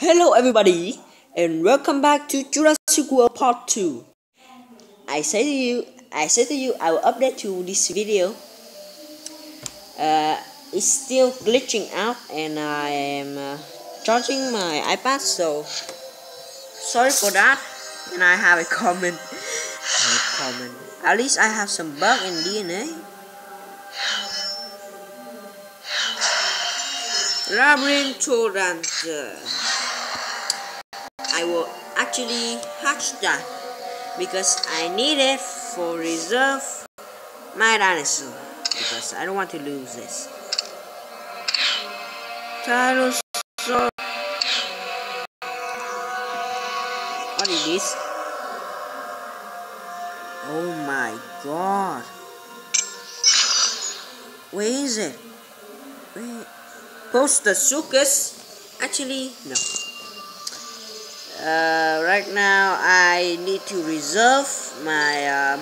Hello everybody and welcome back to Jurassic World Part 2. I say to you, I say to you, I will update you this video. Uh, it's still glitching out and I am uh, charging my iPad so sorry for that and I have a comment. a comment. At least I have some bug in DNA. Labyrinth I will actually hatch that because I need it for reserve my dinosaur because I don't want to lose this. Tyrannosaurus. What is this? Oh my god. Where is it? Where? Postosuchus? Actually, no. Uh, right now, I need to reserve my um,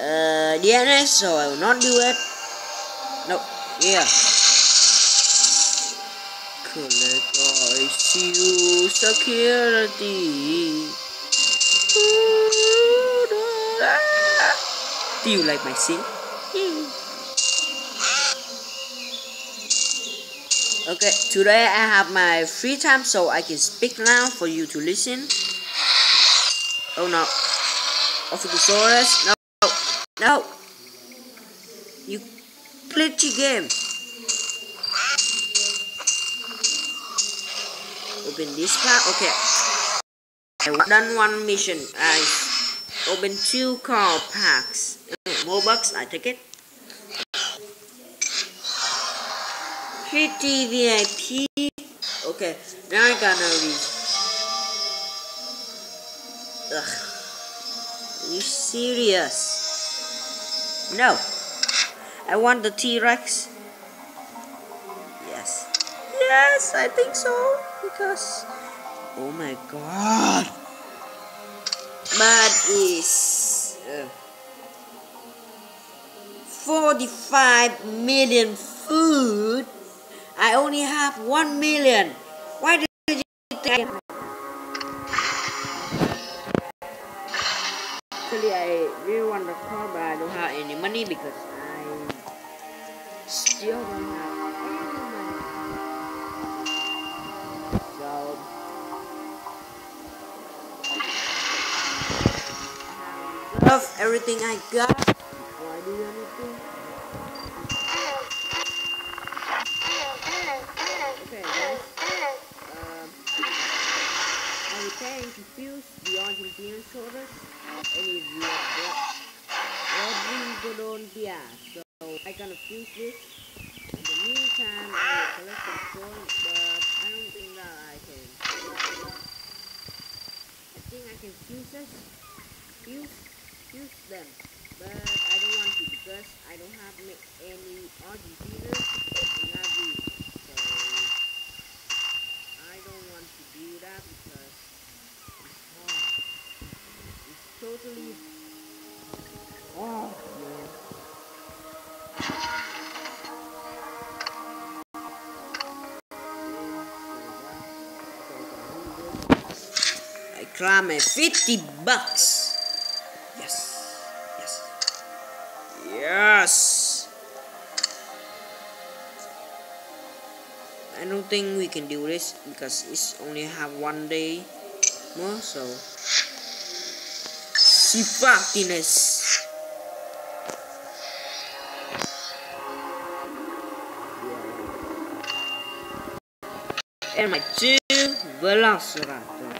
uh, DNS, so I will not do it. No, yeah. Collect ICU security. Do you like my scene? Okay, today I have my free time so I can speak now for you to listen. Oh no. Ophicosaurus, no. No. You glitchy game. Open this part. Okay. I done one mission. I open two car packs. More bucks, I take it. Pretty VIP. Okay, now I got no reason. Ugh. Are you serious? No. I want the T-Rex. Yes. Yes, I think so. Because... Oh my god. Is... Uh, 45 million food I only have one million. Why did you think? Actually, I really want the car, but I don't have any money because I still don't have any money. Love everything I got before I do anything. preparing to fuse the Argentinosaurus and his Rodrigodontia. So I'm gonna fuse this. In the meantime, I will collect some soil, but I don't think that I can. I think I can fuse this, fuse, fuse them, but I don't want to because I don't have any Argentinos and not So I don't want to do that because totally off, man. I climb at 50 bucks. Yes. Yes. Yes. I don't think we can do this because it's only have one day more so Sifatiness. And my two Velociraptor.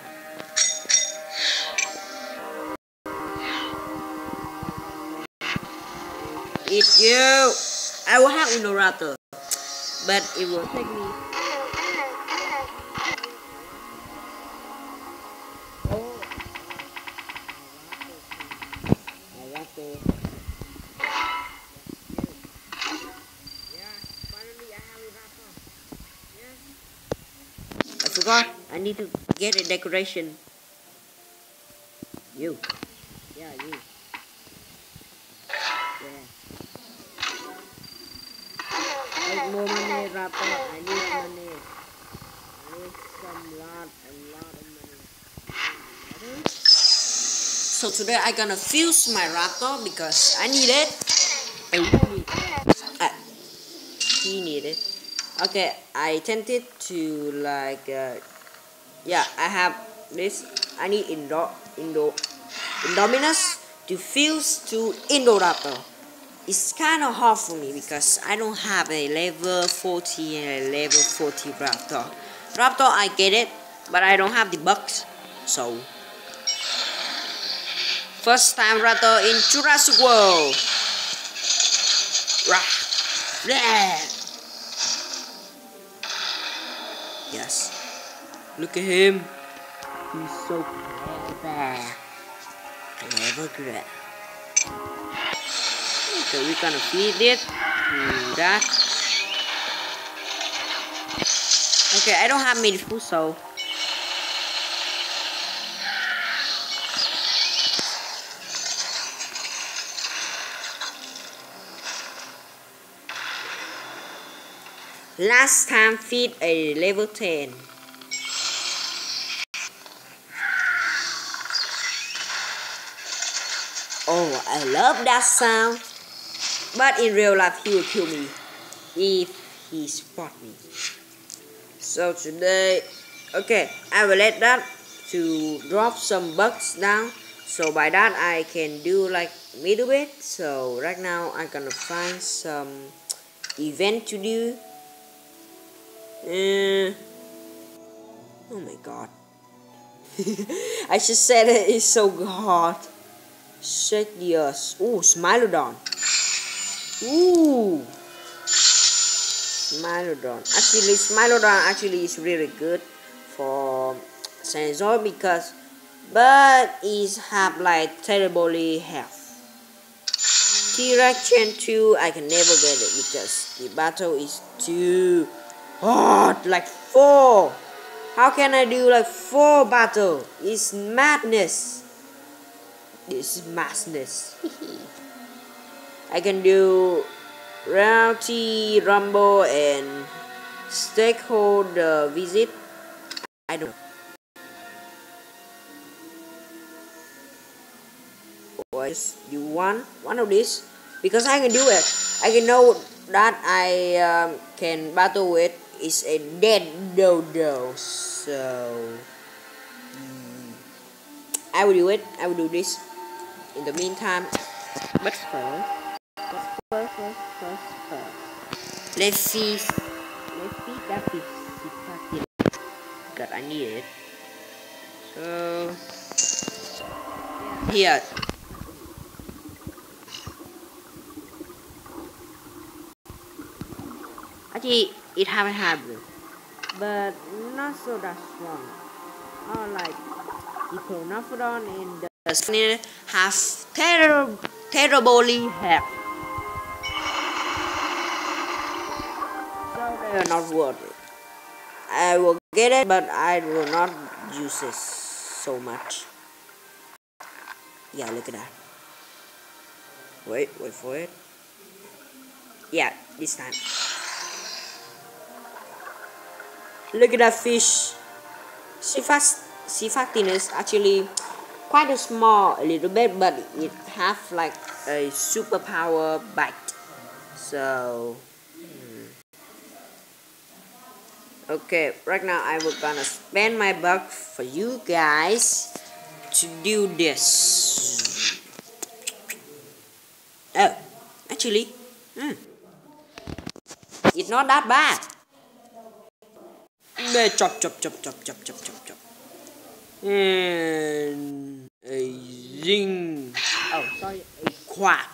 It's you. I will have Unoraptor, but it will take me need to get a decoration. You. Yeah, you. Yeah. More money, rapper. I need money. I need some lot, a lot of money. So today I gonna fuse my raptor because I need it. And we uh, he need it. Okay, I tend it to like uh, yeah I have this. I need Indo Indo Indominus to fuse to Indoraptor. It's kind of hard for me because I don't have a level 40 and a level 40 Raptor. Raptor I get it, but I don't have the bugs. So first time Raptor in Jurassic World. Rah. Yeah. Look at him. He's so clever. Clever grab. Okay, we're gonna feed it to that. Okay, I don't have many food, so Last time feed a level 10. Oh, I love that sound. But in real life, he will kill me if he spot me. So today, okay, I will let that to drop some bugs down. So by that, I can do like middle bit. So right now, I'm gonna find some event to do. Uh, oh my god. I just said it is so hard. The uh, earth. Ooh, Smilodon. Ooh. Smilodon. Actually, Smilodon actually is really good for sensor because but is have like terribly health. T-Rex Gen 2 I can never get it because the battle is too hard like 4 how can I do like 4 battle it's madness this is madness I can do Reality Rumble and stakeholder visit. I don't know. Was you want one of these? Because I can do it. I can know that I um, can battle with is a dead dodo so. Mm, I will do it. I will do this in the meantime but first first first first let's see. Let's see that fish because I need it so here. Actually, it have a hybrid, but not so that strong. Unlike Echinophrodon and the snail have ter terribly have. So they are not worth it. I will get it, but I will not use it so much. Yeah, look at that. Wait, wait for it. Yeah, this time. Look at that fish. Xiphactinus actually quite a small a little bit but it have like a superpower bite. So hmm. okay right now I will gonna spend my buck for you guys to do this. Oh actually hmm, it's not that bad. Chop chop chop chop chop chop chop. And a zing. Oh, sorry, a.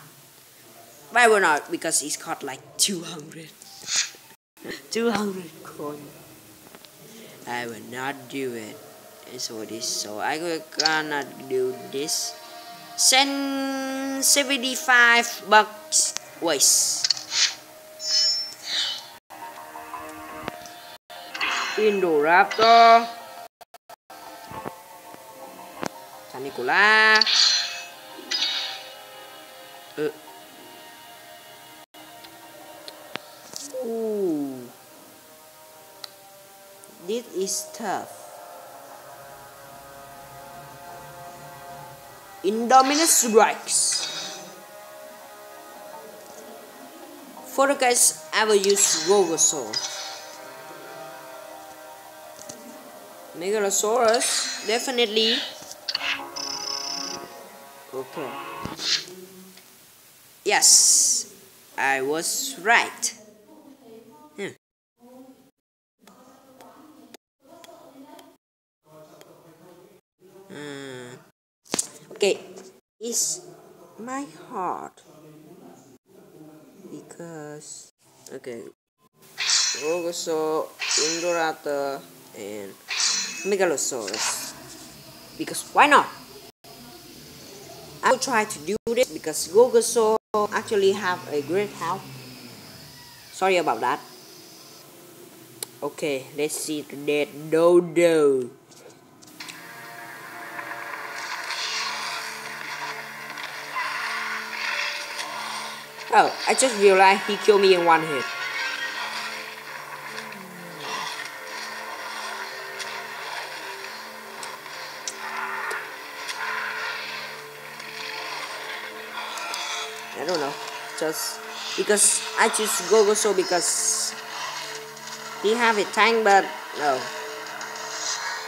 But I will not because it's caught like 200. 200 coin. I will not do it. So this, so I gonna do this. Send 75 bucks waste. Indoraptor Canicula uh. Ooh. This is tough Indominus Rex. For the guys ever use Rogosaur. Megalosaurus, definitely. Okay. Yes, I was right. Hmm. Hmm. Okay, it's my heart because okay, Rogosaur, Indoraptor, and Megalosaurus. Because why not? Try to do this because Rogosaur actually have a great health. Sorry about that. Okay, let's see the dead dodo. Oh, I just realized he killed me in one hit. Because I choose Gogoso because he have a tank, but no.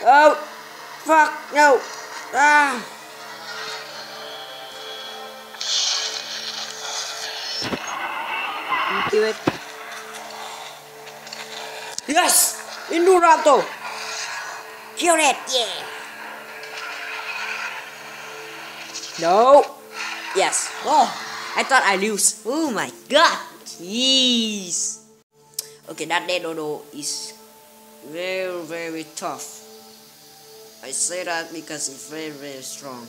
Oh, fuck, no. Ah. Do it. Yes! Indurato! Kill it! Yeah! No! Yes! Oh! I thought I lose. Oh my god! Jeez! Okay, that dead dodo is very, very tough. I say that because it's very, very strong.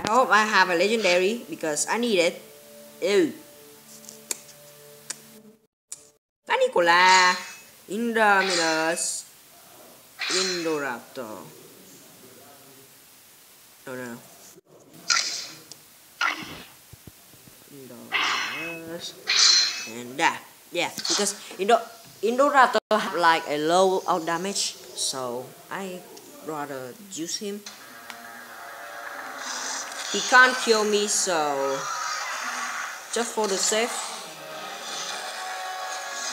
I hope I have a legendary because I need it. Ew. Panicola, Indominus, Indoraptor. No, no. And that. Yeah, because Indo Indoraptor have like a low out damage, so I rather use him. He can't kill me, so just for the safe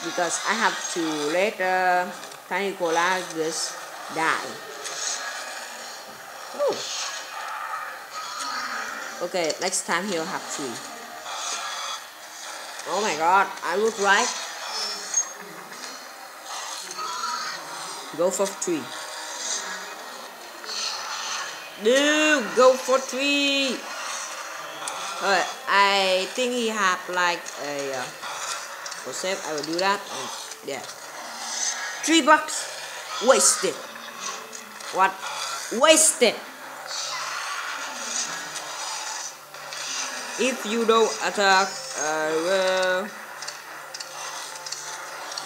because I have to let uh, Tiny Colagus die. Oh. Okay, next time he'll have three. Oh my god, I look right. Go for three. Dude, go for three. Alright, I think he have like a uh, for save. I will do that. And yeah, three bucks wasted. What? Wasted. If you don't attack, I will.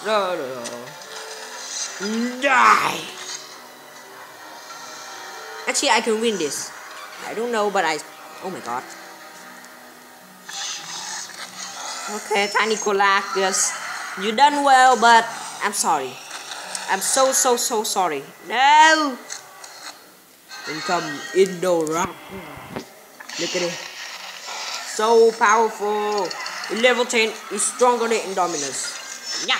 No, no, no. Die. Actually, I can win this. I don't know, but I. Oh my god. Okay, Tiny Colacus. You done well, but I'm sorry. I'm so, so, so sorry. No! Income Indora. Look at it. So powerful. Level 10 is stronger than Indominus. Yeah.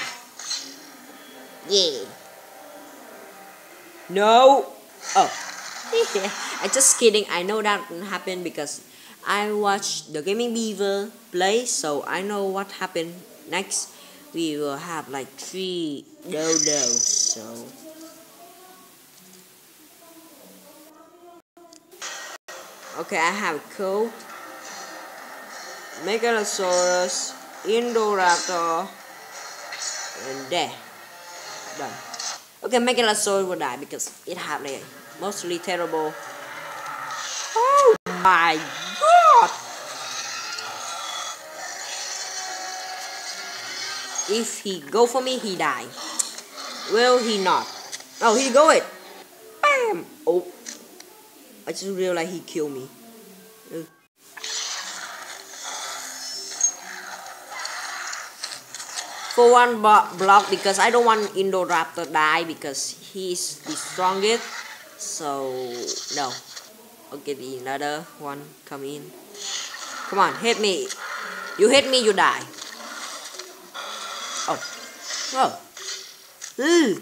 Yeah. No. Oh. I'm just kidding. I know that won't because I watched the Gaming Beaver play, so I know what happened next. We will have like three dodos, so. Okay, I have Cold, Megalosaurus, Indoraptor, and there. Done. Okay, Megalosaurus will die because it like mostly terrible. Oh my god! If he go for me, he die. Will he not? Oh, he go it. Bam! Oh. I just realized he killed me. For one block because I don't want Indoraptor die because he's the strongest. So no. Okay, the another one come in. Come on, hit me. You hit me, you die. Oh. Oh. Ooh.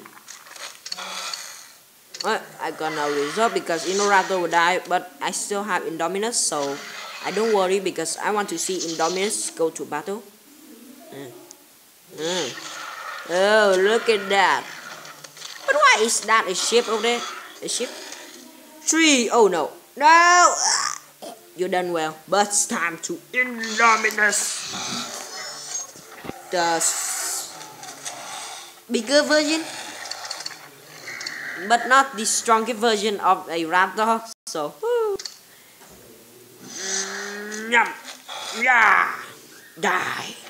Well, I got no result because Indorato will die, but I still have Indominus, so I don't worry because I want to see Indominus go to battle. Mm. Mm. Oh, look at that. But why is that a ship over there? A ship? Three. Oh no. No! You're done well, but it's time to Indominus. The bigger version, but not the strongest version of a raptor. So, Yum. Yeah. Die.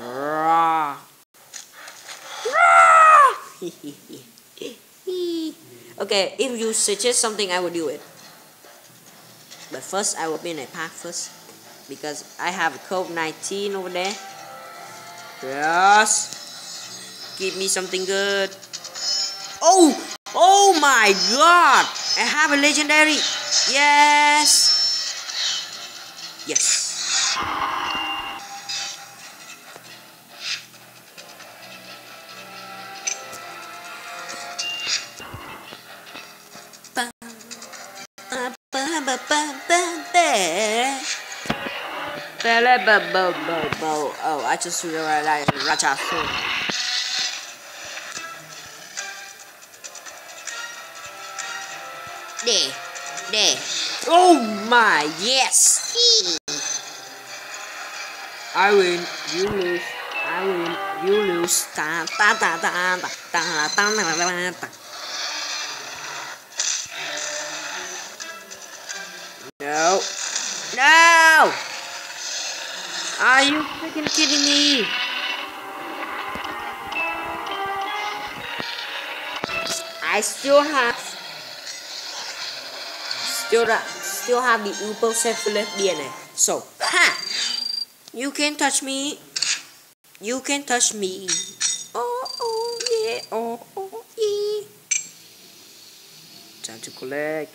Okay, if you suggest something, I will do it. But first, I will be in a park first. Because I have a COVID-19 over there. Yes. Give me something good. Oh! Oh my god! I have a legendary. Yes. Yes. Oh, I just realized Raja soon. There, there. Oh my, yes! I win, you lose. I win, you lose. Ta ta ta ta ta ta ta ta ta ta. No. No! Are you freaking kidding me? I still have still still have the Upo Cephalid DNA. So, ha! You can touch me. You can touch me. Oh, oh, yeah. Oh, oh, yeah. Time to collect.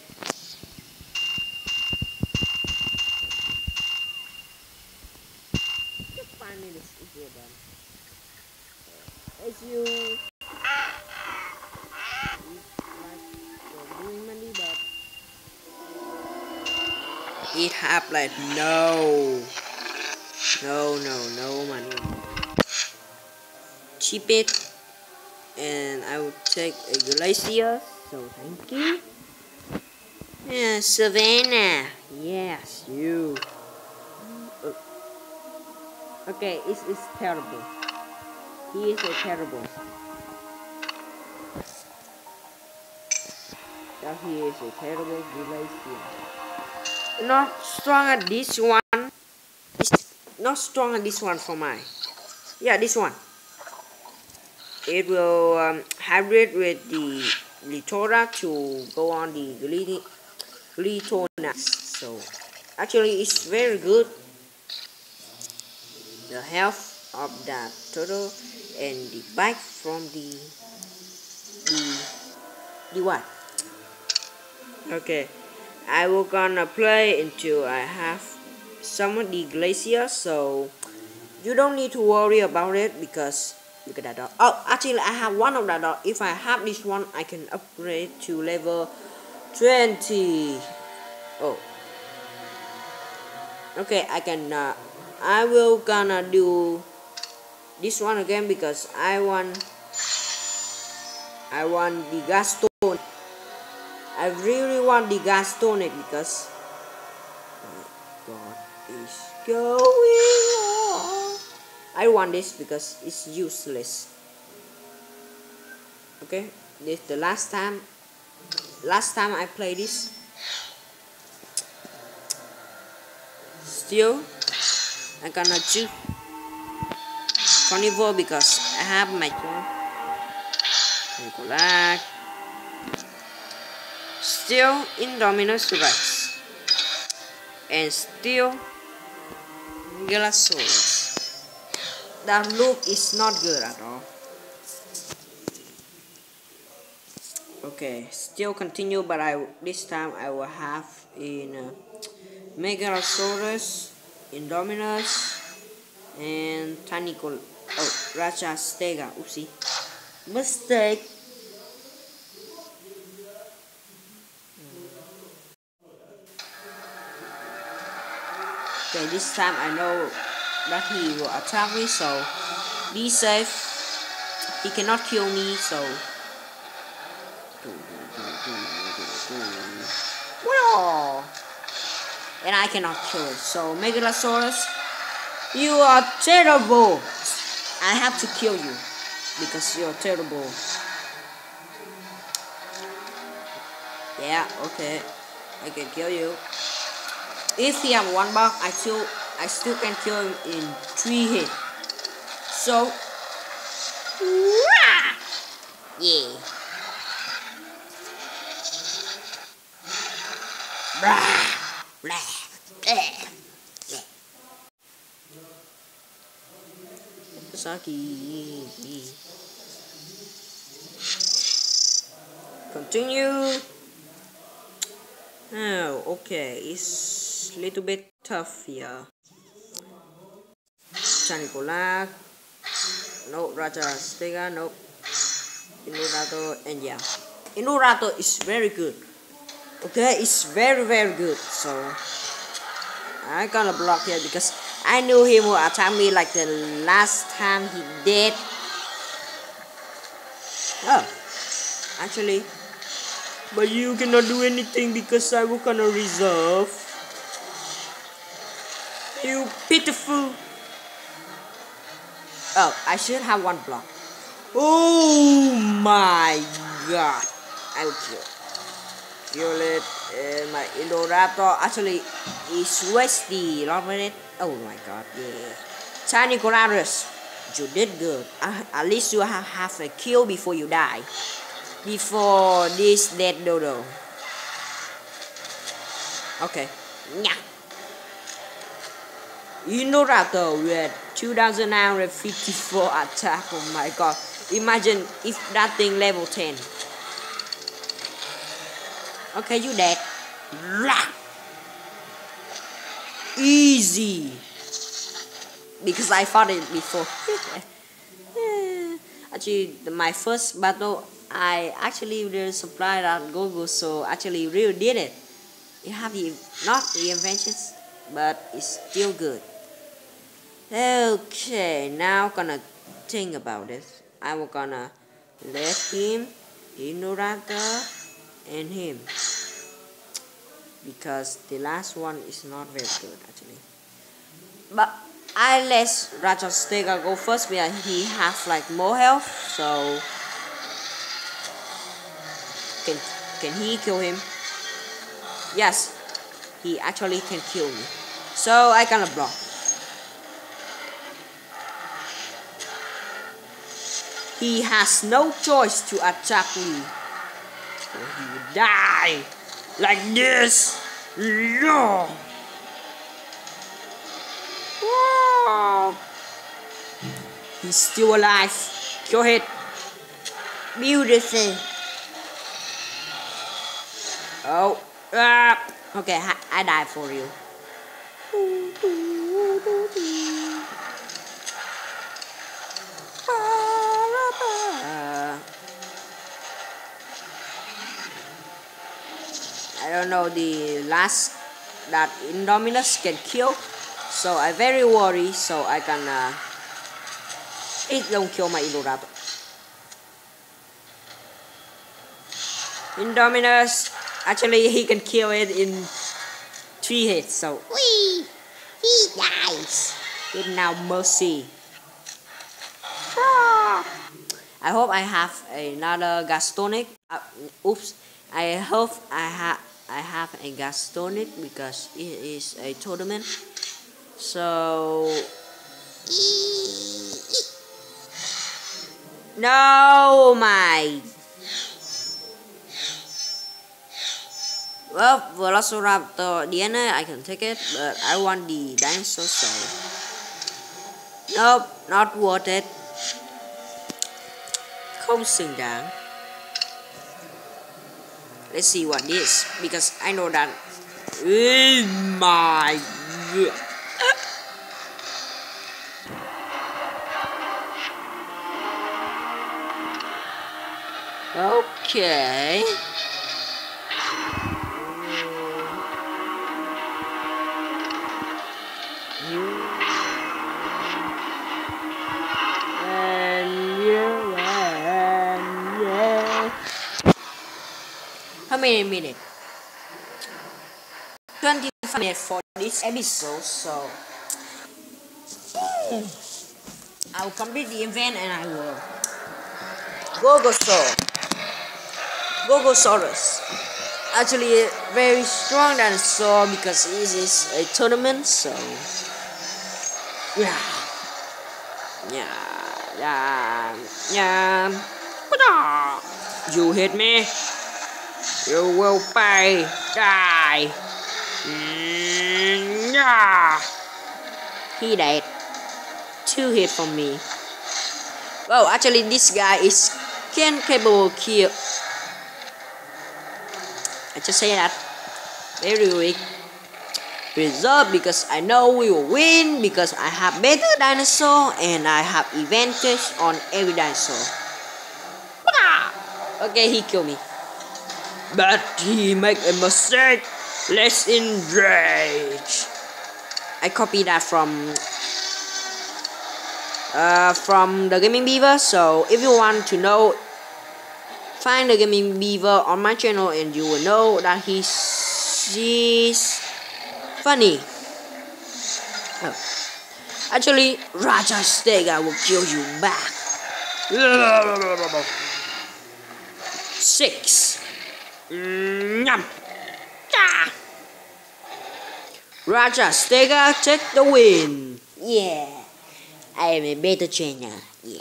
Like no, no, no, no money. Cheap it, and I will take a glacier. So thank you. Yeah, Savannah. Yes, you. Uh, Okay, it's, it's terrible. He is a terrible. That he is a terrible glacier. Not strong at this one. It's not strong at this one for my. Yeah, this one. It will um, hybrid with the Litora to go on the Glitona. So actually, it's very good the health of the turtle and the bite from the the the what okay I will gonna play until I have some of the glacier so you don't need to worry about it because look at that dog. Oh actually I have one of that dog. If I have this one I can upgrade to level 20 oh. Okay I can uh, I will gonna do this one again because I want I want the Gaston I really want the gas tonic because oh my god is going on. I want this because it's useless. Okay this the last time last time I play this. Still I'm gonna choose carnivore because I have my turn. Still Indominus Rex. And still Galasaurus. That look is not good at all. Okay, still continue, but I this time I will have in uh, Megalosaurus, Indominus, and Tanical. Oh, Raja Stega. Oopsie, mistake. Okay, this time I know that he will attack me, so be safe. He cannot kill me, so. And I cannot kill it. So, Megalosaurus, you are terrible. I have to kill you because you're terrible. Yeah, okay. I can kill you. If he have one buck, I still I still can kill him in three hits. So yeah. Saki. Continue. Oh, okay. It's little bit tough here. Chanicola, no Raja Stega, no Inurato, and yeah. Inurato is very good. Okay, it's very very good. So I'm gonna block here because I knew he will attack me like the last time he did. Oh, actually, but you cannot do anything because I will gonna reserve. You pitiful. Oh, I should have one block. Oh my god. I will kill. Kill it. And my Indoraptor actually is wasty. Love it. Oh my god, yeah. Tiny Colarus, you did good. Uh, at least you have, have a kill before you die. Before this dead dodo. Okay. Yeah. Indoraptor with 2954 attack. Oh my god. Imagine if that thing level 10. Okay, you dead. Easy. Because I fought it before. actually, my first battle, I actually didn't supply that Gogo, so actually really did it. You have the, not the inventions, but it's still good. Okay, now gonna think about it. I will gonna let him, Ignoranta, and him. Because the last one is not very good actually. But I let Rajastega go first because he has like more health, so can can he kill him? Yes, he actually can kill me. So I gonna block. He has no choice to attack me. Or he would die. Like this. No. Wow. He's still alive. Kill it. Beautiful. Oh. Ah. Okay, I, I die for you. I don't know the last that Indominus can kill. So I very worry. So I can uh, it don't kill my Indoraptor. Indominus actually he can kill it in three hits. So wee, he dies. It now mercy. Ah. I hope I have another Gastonic. Uh, oops. I hope I have I have a Gastonic because it is a tournament. So no my well, Velociraptor DNA I can take it, but I want the dinosaur so nope, not worth it. Không xứng đáng. Let's see what this, because I know that oh my god okay. Many minutes 25 minutes for this episode so. I'll complete the event and I will. Go go Gogosaur Gogosaurus actually very strong dinosaur because this is a tournament so. Yeah. Yeah yeah yeah. You hit me you will pay. Die. He died. Two hit from me. Well actually this guy is can capable kill I just say that very weak. Reserve because I know we will win because I have better dinosaur and I have advantage on every dinosaur. Okay he killed me but he make a mistake. Let's enrage I copy that from uh, from the gaming beaver. So if you want to know find the gaming beaver on my channel and you will know that he's, he's funny. Oh. actually Raja Stega will kill you back. Six Nham. Yeah. Raja Stega take the win yeah I am a better trainer. Yeah.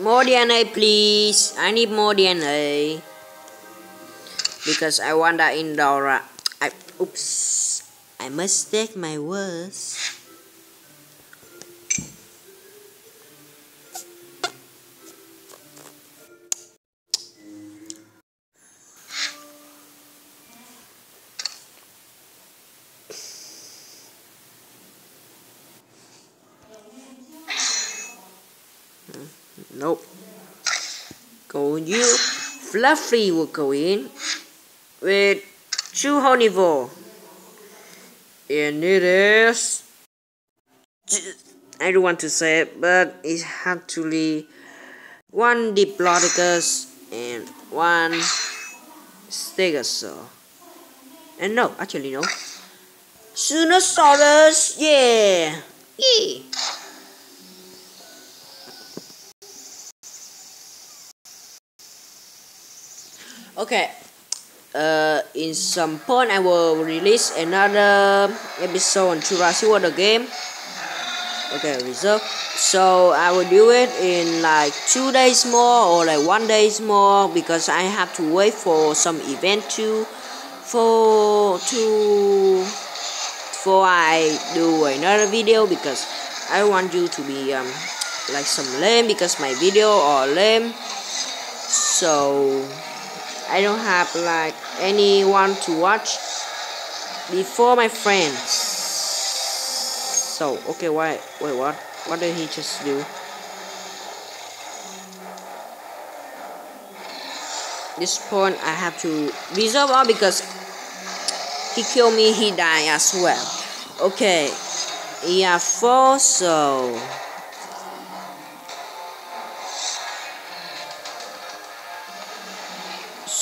More DNA, please. I need more DNA. Because I want that Indora. I, oops. I must take my words. Fluffy will go in with two Honeyvore. And it is. I don't want to say it, but it's actually one Diplodocus and one Stegosaur. And no, actually no. Sunosaurus, yeah! Yeah! Okay. Uh, in some point I will release another episode on Jurassic World the game okay reserve so I will do it in like two days more or like one days more because I have to wait for some event to for to before I do another video because I want you to be um like some lame because my video are lame. So I don't have like anyone to watch before my friends. So okay, why wait what? What did he just do? This point I have to reserve all because he killed me, he died as well. Okay, yeah, four so.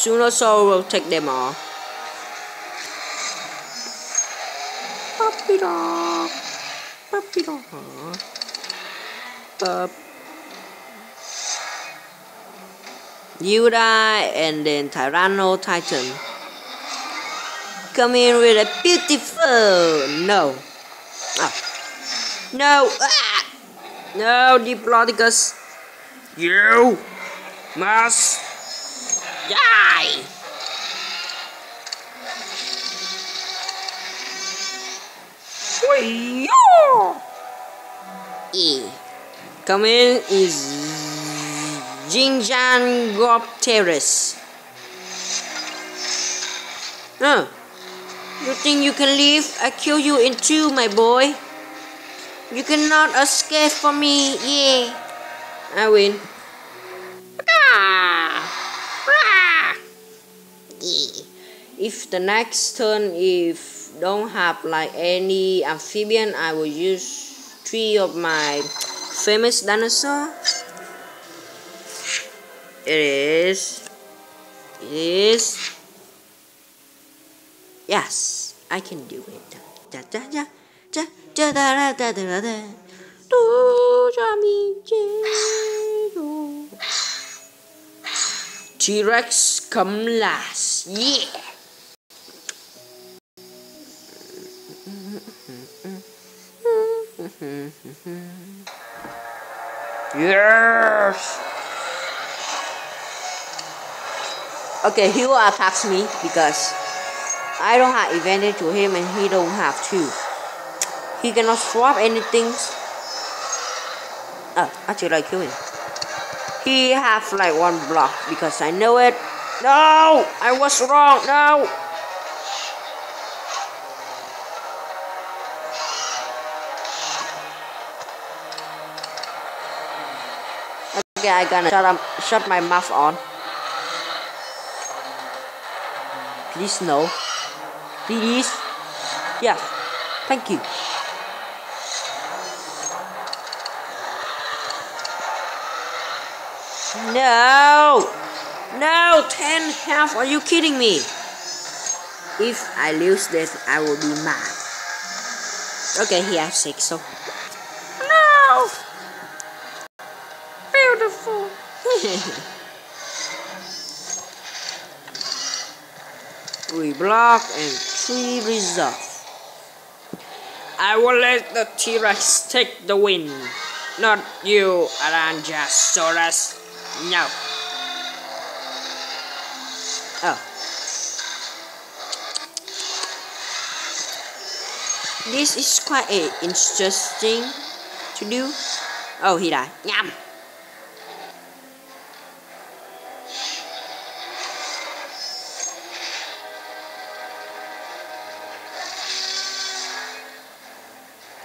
Soon or so we'll take them all. Puppy dog. Puppy dog. Pup. You die and then Tyrannotitan. Come in with a beautiful. No. Oh. No. Ah. No, Diplodocus. You must Die! E. Coming is Jinjan Gop Terrace. Huh. You think you can leave? I kill you in two, my boy. You cannot escape from me. Yeah. I win. If the next turn, if don't have like any amphibian, I will use three of my famous dinosaur. It is. It is. Yes, I can do it. Da da da da da da da da da da. T-Rex come last. Yeah. Yes. Okay, he will attack me because I don't have advantage to him and he don't have to. He cannot swap anything. Oh, actually I kill him. He have like one block because I know it. No! I was wrong, no! Okay, I gonna shut shut my mouth on. Please no. Please. Yeah. Thank you. No! No! Ten health? Are you kidding me? If I lose this, I will be mad. Okay, he has six, so. No! we block and three resolve. I will let the T-Rex take the win. Not you, Aranjasaurus. No. Oh. This is quite a interesting to do. Oh, he died. Yum.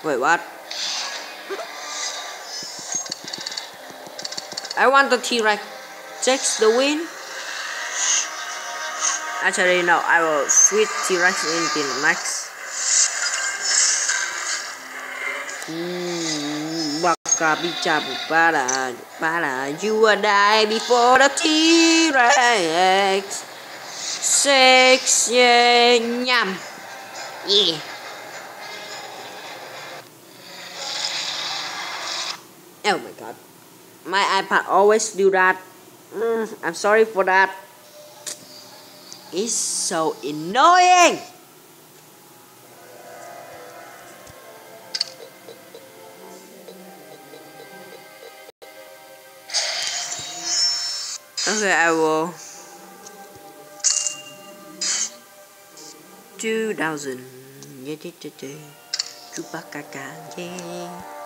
Wait, what? I want the T-Rex. Takes the win. Actually, no. I will switch T-Rex into Max. Hmm, Baka bicara para para you will die before the T-Rex. Six, yeah, nyam. Yeah. Oh my god. My iPad always do that. Mm, I'm sorry for that. It's so annoying. Okay, I will. 2000. Yeah, yeah, yeah, yeah. Yeah.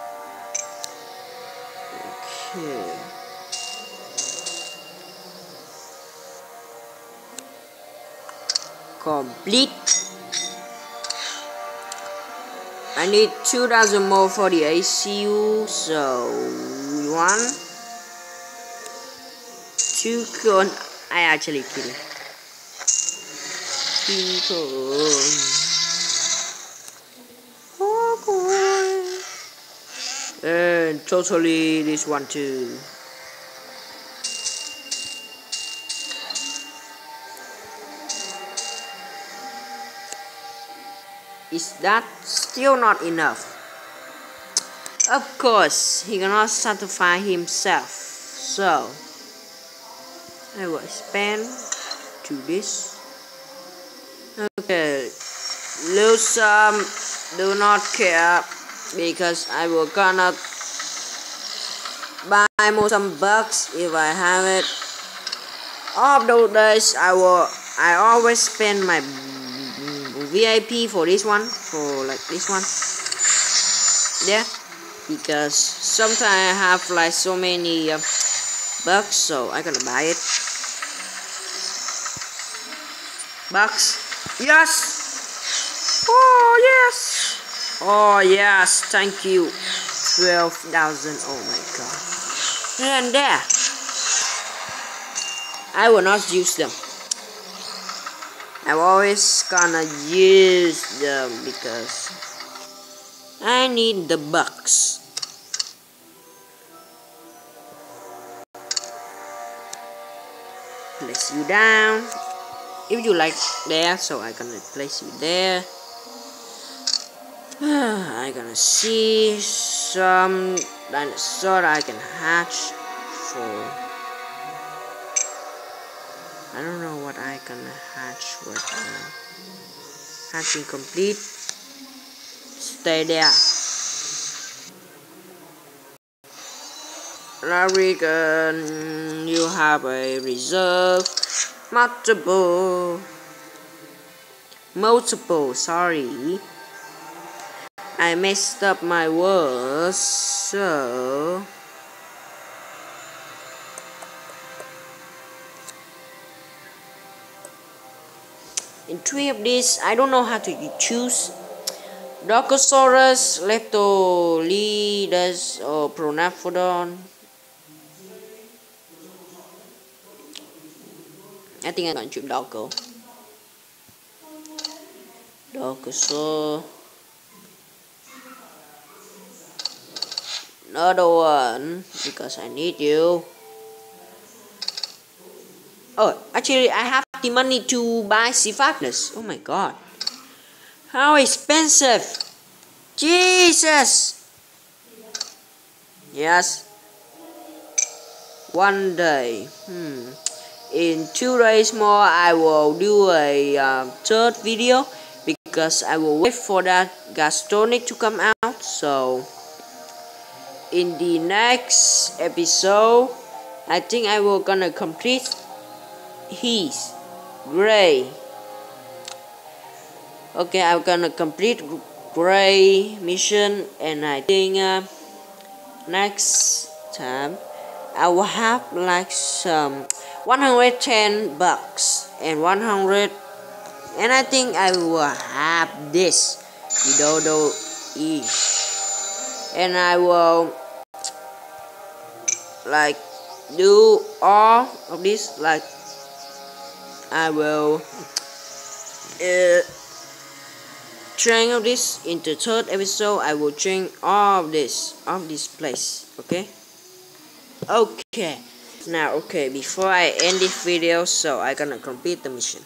Complete. I need 2000 more for the ACU, so one, two clone. I actually kill. Two clone. And totally this one too. Is that still not enough? Of course, he cannot satisfy himself. So, I will spend to this. Okay, lose some, do not care because I will gonna buy more some bucks if I have it. All of those days I will I always spend my VIP for this one for like this one. There because sometimes I have like so many uh, bucks so I'm gonna buy it. Bucks? Yes! Oh yes oh yes thank you 12,000 oh my god and there I will not use them I'm always gonna use them because I need the bucks. Place you down. If you like there, so I'm gonna place you there. I gonna see some dinosaur I can hatch for. I don't know what I can hatch with uh, hatching complete. Stay there. Larrigan you have a reserve. Multiple. Multiple sorry I messed up my words so. In three of these I don't know how to choose. Darkosaurus, Leptolidus or Prognathodon I think I'm gonna choose Darko Darkosaur Another one because I need you Oh, actually I have the money to buy C5ness. Oh my god. How expensive. Jesus. Yes. One day. Hmm. In two days more, I will do a uh, third video because I will wait for that Gastonic to come out. So, in the next episode, I think I will gonna complete his gray. Okay I'm gonna complete gray mission and I think uh, next time I will have like some 110 bucks and 100 and I think I will have this Dodo E and I will like do all of this like I will uh, train of this in the third episode I will train all of this of this place okay? Okay now okay before I end this video so I gonna complete the mission.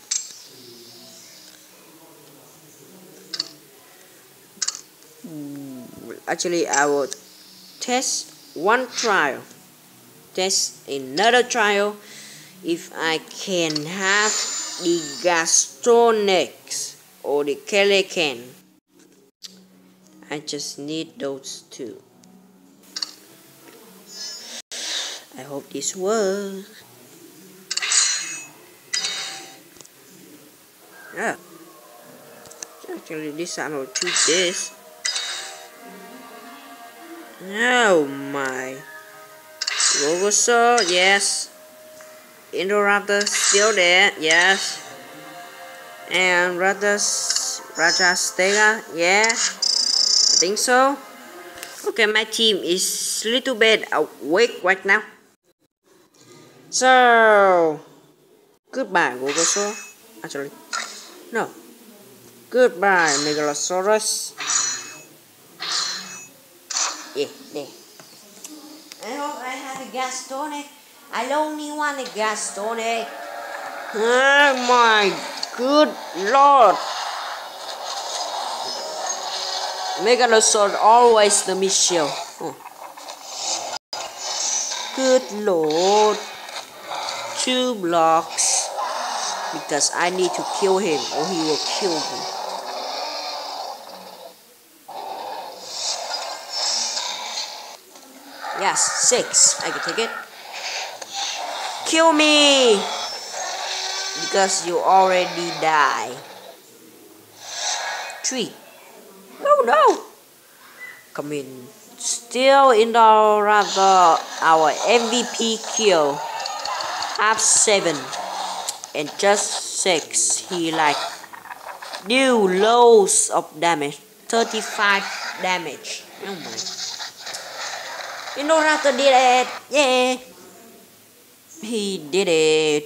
Actually I will test one trial test another trial if I can have the Gastronix or the Kelenken. I just need those two. I hope this works. Yeah. Actually, this time I'll choose this. Oh my. Bulbasaur, yes. Indoraptor still there, yes. And Rajas Rajastega, yeah. I think so. Okay, my team is a little bit awake right now. So, goodbye Bulbasaur. Actually, no. Goodbye Megalosaurus. Yeah, there. I hope I have a gas tonic. I only want a gas tonic. Oh my good lord. Megalosaur always the mission. Oh. Hmm. Good lord. Two blocks. Because I need to kill him or he will kill me. Yes, six. I can take it. Kill me! Because you already die. Three. Oh no! come in. Still Indoraptor, our MVP kill. Half seven. And just six. He like new loads of damage. 35 damage. Oh my. Indoraptor did it. Yeah. He did it.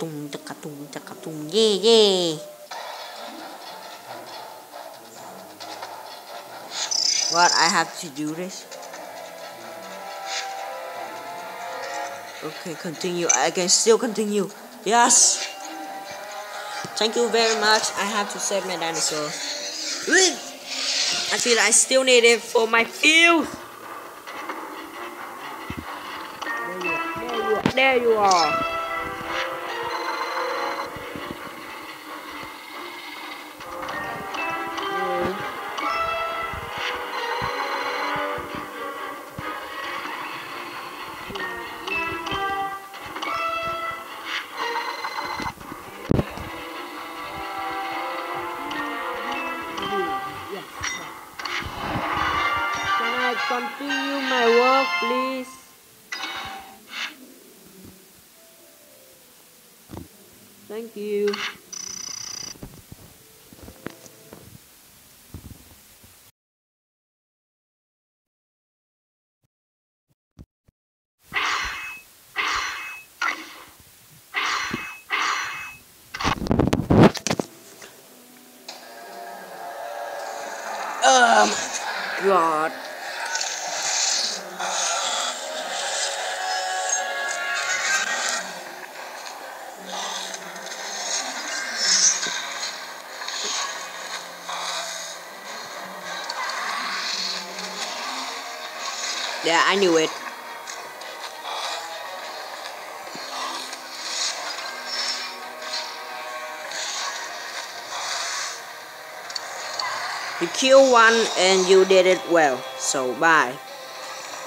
Yeah, yeah. What I have to do this? Okay, continue. I can still continue. Yes. Thank you very much. I have to save my dinosaur. I feel I still need it for my field. There you are. God. Kill one and you did it well. So bye.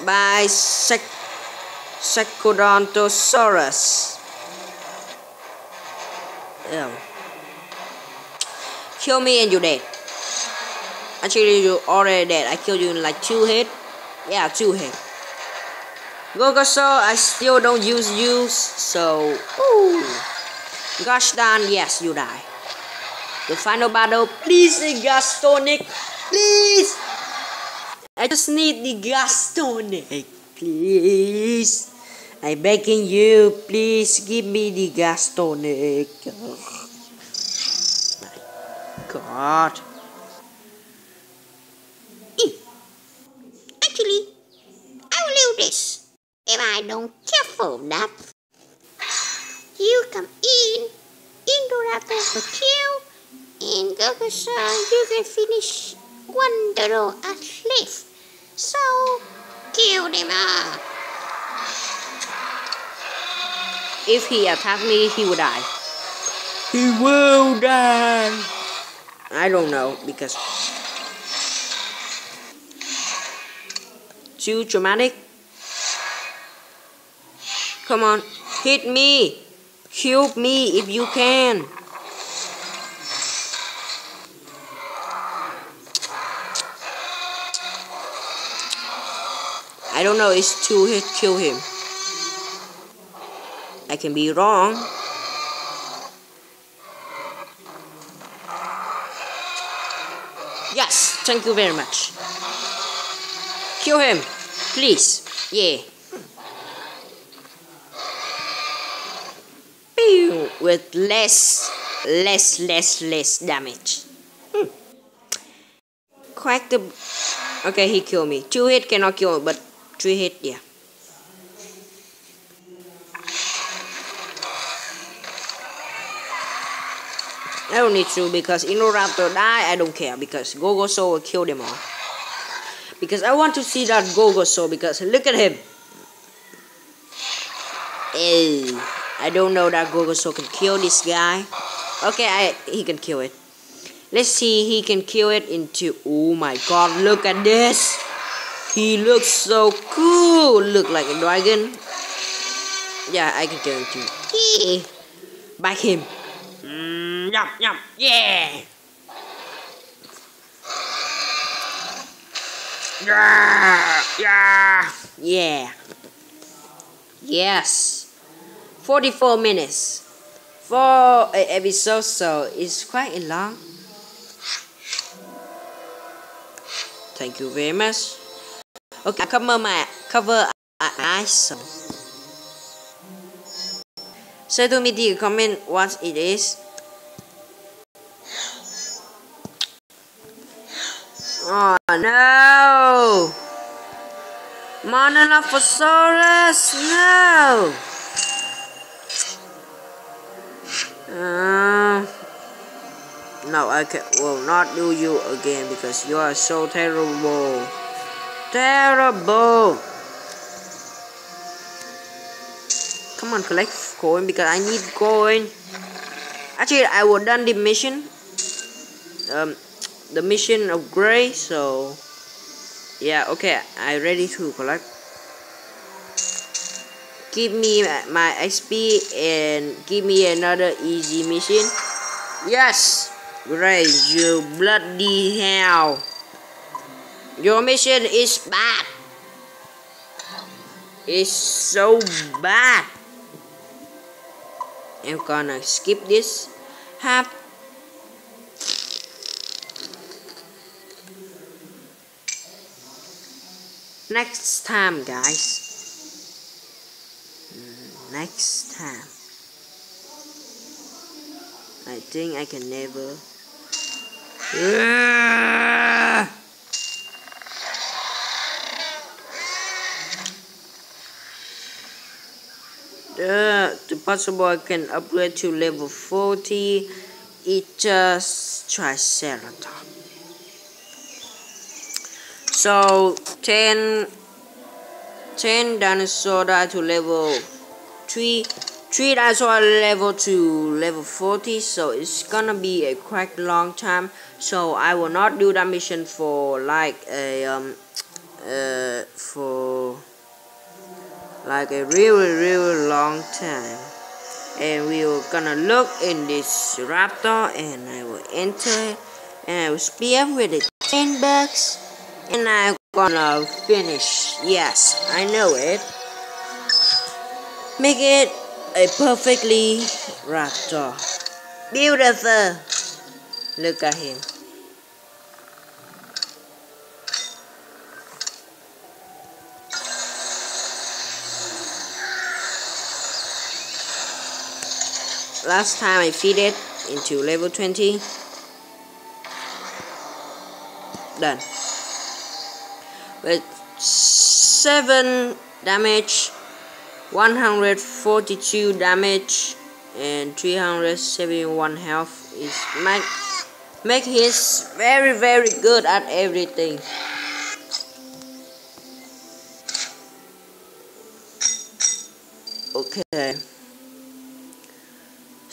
Bye Sec Secodontosaurus. Yeah. Kill me and you dead. Actually you already dead. I killed you in like two hits. Yeah, two hit. Gorgosaur, I still don't use use, so ooh. Gosh darn, yes, you die. The final battle, please the Gastonic, please. I just need the Gastonic, please. I'm begging you, please give me the Gastonic. Oh, my God. Hmm. Actually, I will do this if I don't careful enough. You come in, for kill, and Gorgosaur you can finish one turtle at least. So, kill them all. If he attack me, he will die. He will die. I don't know because too dramatic. Come on, hit me. Kill me if you can. I don't know, it's to hit kill him. I can be wrong. Yes, thank you very much. Kill him, please. Yeah. with less, less, less, less damage. Hmm. The... Okay, he killed me. Two hit cannot kill, but three hit, yeah. I don't need to because Indoraptor die, I don't care because Gorgosaur will kill them all. Because I want to see that Gorgosaur because look at him. Ew. I don't know that Gorgosaur can kill this guy. Okay, I he can kill it. Let's see, he can kill it into... Oh my god, look at this! He looks so cool! Look like a dragon. Yeah, I can kill him too. Back him. Mm, yum, yum, yeah! Yeah, yeah, yeah. Yes. 44 minutes for an episode, so it's quite long. Thank you very much. Okay, cover my cover eyes. So. To me the comment what it is. Oh no! Monolophosaurus, no! Uh, no, I can, will not do you again because you are so terrible. Terrible! Come on, collect coin because I need coin. Actually, I will done the mission. Um, the mission of Gray, so yeah, okay, I ready to collect. Give me my XP and give me another easy mission. Yes, Gray, you bloody hell. Your mission is bad. It's so bad. I'm gonna skip this. Half next time guys. Hmm, next time. I think I can never. The, the possible I can upgrade to level 40 it just Triceratops. So 10 10 dinosaur die to level 3 3 dinosaur level to level 40 so it's gonna be a quite long time. So I will not do that mission for like a um uh for like a really really long time. And we are gonna look in this raptor and I will enter it and I will spear with the 10 bucks and I'm gonna finish. Yes I know it. Make it a perfectly raptor. Beautiful. Look at him last time I feed it into level 20 done. With 7 damage 142 damage and 371 health is make make his very very good at everything. Okay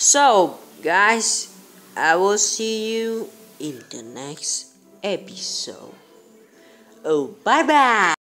so guys I will see you in the next episode Oh, bye bye.